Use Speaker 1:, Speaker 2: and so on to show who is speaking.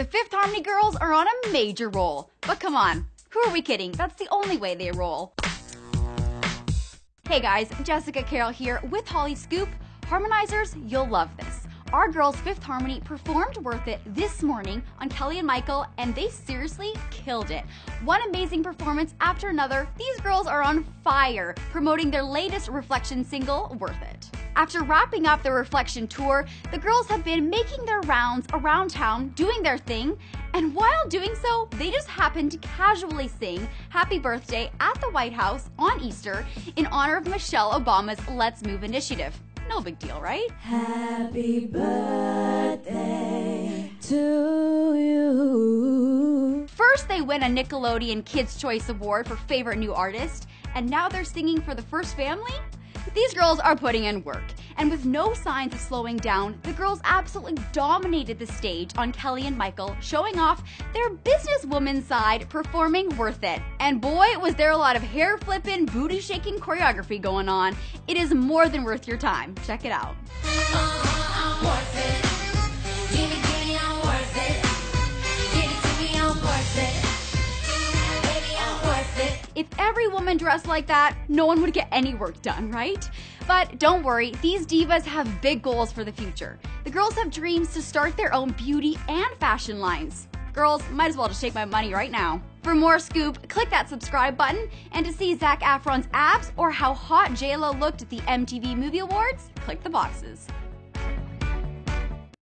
Speaker 1: The Fifth Harmony girls are on a major roll. But come on, who are we kidding? That's the only way they roll. Hey guys, Jessica Carroll here with Hollyscoop. Harmonizers, you'll love this. Our girls Fifth Harmony performed Worth It this morning on Kelly and Michael, and they seriously killed it. One amazing performance after another, these girls are on fire, promoting their latest Reflection single, Worth It. After wrapping up the Reflection tour, the girls have been making their rounds around town, doing their thing, and while doing so, they just happened to casually sing Happy Birthday at the White House on Easter in honor of Michelle Obama's Let's Move initiative. No big deal, right?
Speaker 2: Happy birthday to you.
Speaker 1: First, they win a Nickelodeon Kids' Choice Award for Favorite New Artist, and now they're singing for the first family? These girls are putting in work, and with no signs of slowing down, the girls absolutely dominated the stage on Kelly and Michael, showing off their businesswoman side, performing Worth It. And boy, was there a lot of hair flipping, booty shaking choreography going on. It is more than worth your time. Check it out.
Speaker 2: Uh,
Speaker 1: If every woman dressed like that, no one would get any work done, right? But don't worry, these divas have big goals for the future. The girls have dreams to start their own beauty and fashion lines. Girls, might as well just take my money right now. For more scoop, click that subscribe button, and to see Zac Efron's abs or how hot JLo looked at the MTV Movie Awards, click the boxes.